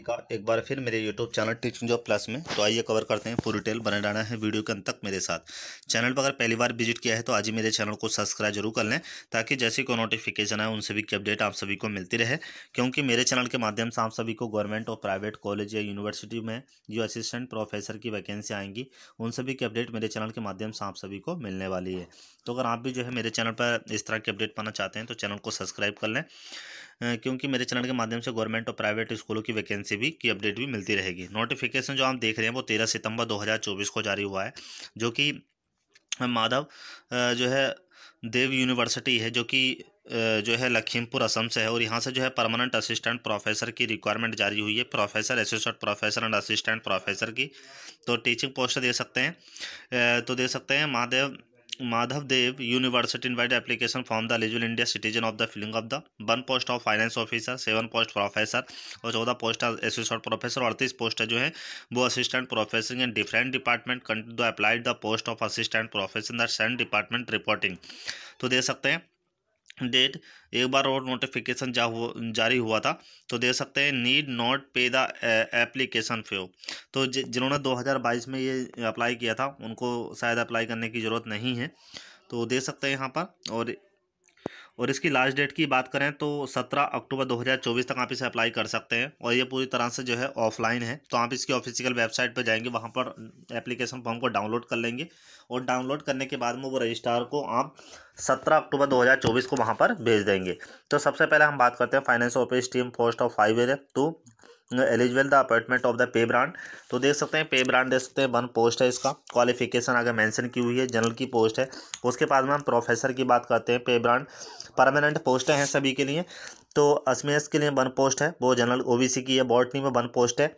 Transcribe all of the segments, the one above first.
का एक बार फिर मेरे YouTube channel teaching job plus में। तो आइए कवर करते हैं। पूरी डिटेल बने रहना है वीडियो के अंत तक मेरे साथ। चैनल पर अगर पहली बार विज़िट किया है तो आज ही मेरे चैनल को सब्सक्राइब ज़रूर कर लें, ताकि जैसे कोई नोटिफिकेशन है उन सभी की अपडेट आप सभी को मिलती रहे। क्योंकि मेरे चैनल के माध्यम से आप सभी को गवर्नमेंट और प्राइवेट कॉलेज या यूनिवर्सिटी में जो असिस्टेंट प्रोफेसर की वैकेंसी आएँगी उन सभी की अपडेट मेरे चैनल के माध्यम से आप सभी को मिलने वाली है। तो अगर आप भी जो है मेरे चैनल पर इस तरह की अपडेट पाना चाहते हैं तो चैनल को सब्सक्राइब कर लें। क्योंकि मेरे चैनल के माध्यम से गवर्नमेंट और प्राइवेट स्कूलों की वैकेंसी भी की अपडेट भी मिलती रहेगी। नोटिफिकेशन जो आप देख रहे हैं वो तेरह सितंबर 2024 को जारी हुआ है, जो कि माधव जो है देव यूनिवर्सिटी है, जो कि जो है लखीमपुर असम से है और यहाँ से जो है परमानेंट असिस्टेंट प्रोफेसर की रिक्वायरमेंट जारी हुई है। Professor associate professor and assistant professor की तो टीचिंग पोस्ट दे सकते हैं। तो दे सकते हैं Mahadev Madhav Dev university invite application form the eligible India citizen of the filling of the one post of finance officer, seven post professor और चौदह पोस्ट एसोसिएट प्रोफेसर और अड़तीस पोस्ट जो है, वो assistant professor in different department continue applied the post of assistant professor the sent department reporting तो दे सकते हैं डेट, एक बार और नोटिफिकेशन जा हुआ, जारी हुआ था तो दे सकते हैं need not pay the application fee तो जिन्होंने 2022 में ये अप्लाई किया था, उनको शायद अप्लाई करने की ज़रूरत नहीं है। तो दे सकते हैं यहाँ पर, और और इसकी लास्ट डेट की बात करें तो सत्रह अक्टूबर 2024 तक आप इसे अप्लाई कर सकते हैं और ये पूरी तरह से जो है ऑफलाइन है। तो आप इसकी ऑफिशियल वेबसाइट पर जाएँगे, वहाँ पर एप्लीकेशन फॉर्म को डाउनलोड कर लेंगे और डाउनलोड करने के बाद में वो रजिस्ट्रार को आप सत्रह अक्टूबर 2024 को वहाँ पर भेज देंगे। तो सबसे पहले हम बात करते हैं finance office team post of five तो eligible the appointment of the pay brand तो देख सकते हैं पे ब्रांड देख सकते हैं वन पोस्ट है इसका. क्वालिफिकेशन अगर मेंशन की हुई है जनरल की पोस्ट है, उसके बाद में हम प्रोफेसर की बात करते हैं पे ब्रांड परमानेंट पोस्टें हैं सभी के लिए. तो असमेस के लिए वन पोस्ट है, वो जनरल ओबीसी की है बॉटनी में वन पोस्ट है.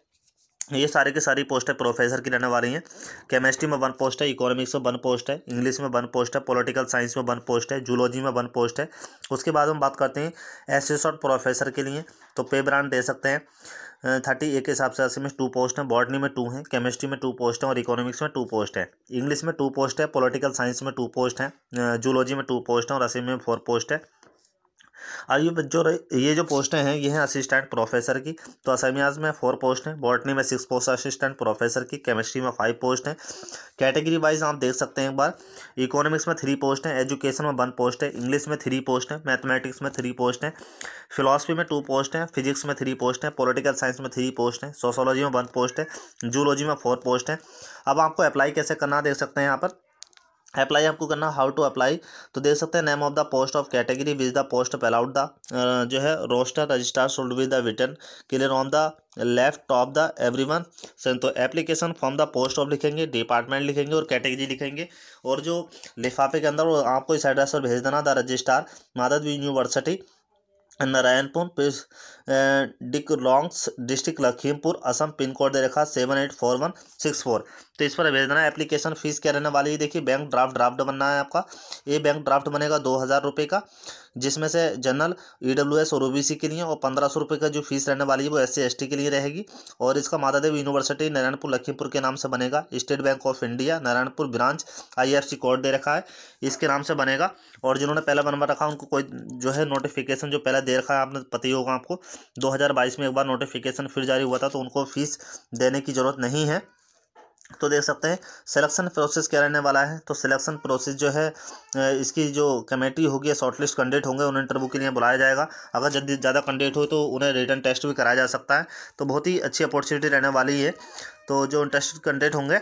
ये सारे की सारी पोस्ट है प्रोफेसर की रहने वाली हैं। केमिस्ट्री में वन पोस्ट है इकोनॉमिक्स में वन पोस्ट है इंग्लिश में वन पोस्ट है पॉलिटिकल साइंस में वन पोस्ट है जूलॉजी में वन पोस्ट है। उसके बाद हम बात करते हैं एसिस्टेंट प्रोफेसर के लिए। तो पे ब्रांड दे सकते हैं। थर्टी ए के हिसाब से अस्सी में टू पोस्ट हैं बॉटनी में टू हैं केमिस्ट्री में टू पोस्ट हैं और इकोनॉमिक्स में टू पोस्ट है। इंग्लिश में टू पोस्ट है पॉलिटिकल साइंस में टू पोस्ट हैं जूलॉजी में टू पोस्ट हैं और अस्सी में फोर पोस्ट है। और ये जो ये जो पोस्टें हैं, ये हैं असिस्टेंट प्रोफेसर की। तो असमियाज में फोर पोस्ट हैं बॉटनी में सिक्स पोस्ट असिस्टेंट प्रोफेसर की केमिस्ट्री में फाइव पोस्ट हैं। कैटेगरी वाइज आप देख सकते हैं एक बार इकोनॉमिक्स में थ्री पोस्ट हैं एजुकेशन में वन पोस्ट है इंग्लिश में थ्री पोस्ट हैं मैथमेटिक्स में थ्री पोस्ट हैं फिलोसफी में टू पोस्ट हैं फिजिक्स में थ्री पोस्ट हैं पॉलिटिकल साइंस में थ्री पोस्ट हैं सोशोलॉजी में वन पोस्ट है जूलॉजी में फोर पोस्ट हैं। अब आपको अप्लाई कैसे करना देख सकते हैं यहाँ पर। अप्लाई आपको करना हाउ टू अप्लाई तो देख सकते हैं name of the post of category wise the post allowed the जो है roster register should with the return clear on the left top the every one तो application form the post of लिखेंगे department लिखेंगे और category लिखेंगे, और जो लिफाफे के अंदर आपको इस एड्रेस पर भेज देना द रजिस्ट्रार मादद यूनिवर्सिटी नारायणपुर डिक longs, district Lakhimpur, Assam pin code दे रखा seven eight four one six four तो इस पर भेजना है, एप्लीकेशन फ़ीस क्या रहने वाली है? देखिए, बैंक ड्राफ्ट ड्राफ्ट बनना है आपका। ये बैंक ड्राफ्ट बनेगा दो हज़ार रुपये का, जिसमें से जनरल ई डब्ल्यू एस और ओ बी सी के लिए, और पंद्रह सौ रुपये का जो फ़ीस रहने वाली है, वो एस सी एस टी के लिए रहेगी। और इसका मातादेव यूनिवर्सिटी नारायणपुर, लखीमपुर के नाम से बनेगा। State Bank of India, Narayanpur branch I F C code दे रखा है। इसके नाम से बनेगा। और जिन्होंने पहला नंबर रखा, उनको कोई जो है, नोटिफिकेशन जो पहले दे रखा है आपने, पता ही होगा आपको। 2022 में एक बार नोटिफिकेशन फिर जारी हुआ था तो उनको फ़ीस देने की ज़रूरत नहीं है। तो देख सकते हैं सिलेक्शन प्रोसेस क्या रहने वाला है? तो सिलेक्शन प्रोसेस जो है इसकी जो कमेटी होगी शॉर्टलिस्ट कैंडिडेट होंगे उन्हें इंटरव्यू के लिए बुलाया जाएगा। अगर जल्दी ज़्यादा कैंडिडेट हो तो उन्हें रिटर्न टेस्ट भी कराया जा सकता है। तो बहुत ही अच्छी अपॉर्चुनिटी रहने वाली है। तो जो इंटरेस्टेड कैंडिडेट होंगे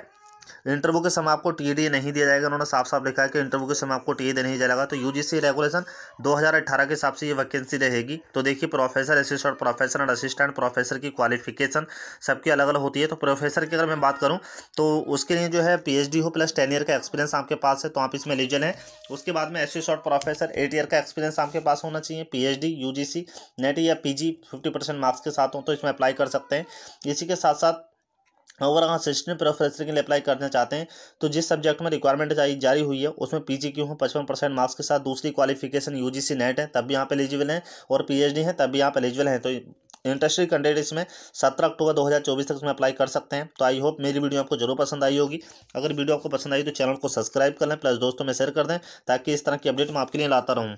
इंटरव्यू के समय आपको टी नहीं दिया जाएगा। उन्होंने साफ़ साफ़ लिखा है कि इंटरव्यू के समय आपको टी नहीं जाएगा। तो यूजीसी रेगुलेशन 2018 के हिसाब से ये वैकेंसी रहेगी। तो देखिए professor assistant professor and assistant professor की क्वालिफिकेशन सबकी अलग अलग होती है। तो प्रोफेसर की अगर मैं बात करूँ तो उसके लिए जो है पीएचडी हो प्लस टेन ईयर का एक्सपीरियंस आपके पास है तो आप इसमें एलिजिबल हैं। उसके बाद में असिस्टेंट प्रोफेसर एट ईयर का एक्सपीरियंस आपके पास होना चाहिए। पी डी नेट या P G fifty percent marks के साथ हो तो इसमें अप्लाई कर सकते हैं। इसी के साथ साथ अगर आप असिस्टेंट प्रोफेसर के लिए अप्लाई करना चाहते हैं तो जिस सब्जेक्ट में रिक्वायरमेंट जारी हुई है, उसमें पीजी क्यों हो, पचपन परसेंट मार्क्स के साथ दूसरी क्वालिफिकेशन यूजीसी नेट है, तब भी यहाँ पे एलिजिबल हैं, और पीएचडी है, तब भी यहाँ पे एलिजिबल हैं। तो इंटरेस्टेड कैंडिडेट इसमें सत्रह अक्टूबर 2024 तक इसमें अप्लाई कर सकते हैं। तो आई होप मेरी वीडियो आपको ज़रूर पसंद आई होगी। अगर वीडियो आपको पसंद आई तो चैनल को सब्सक्राइब कर लें प्लस दोस्तों में शेयर कर दें, ताकि इस तरह की अपडेट मैं आपके लिए लाता रहूँ।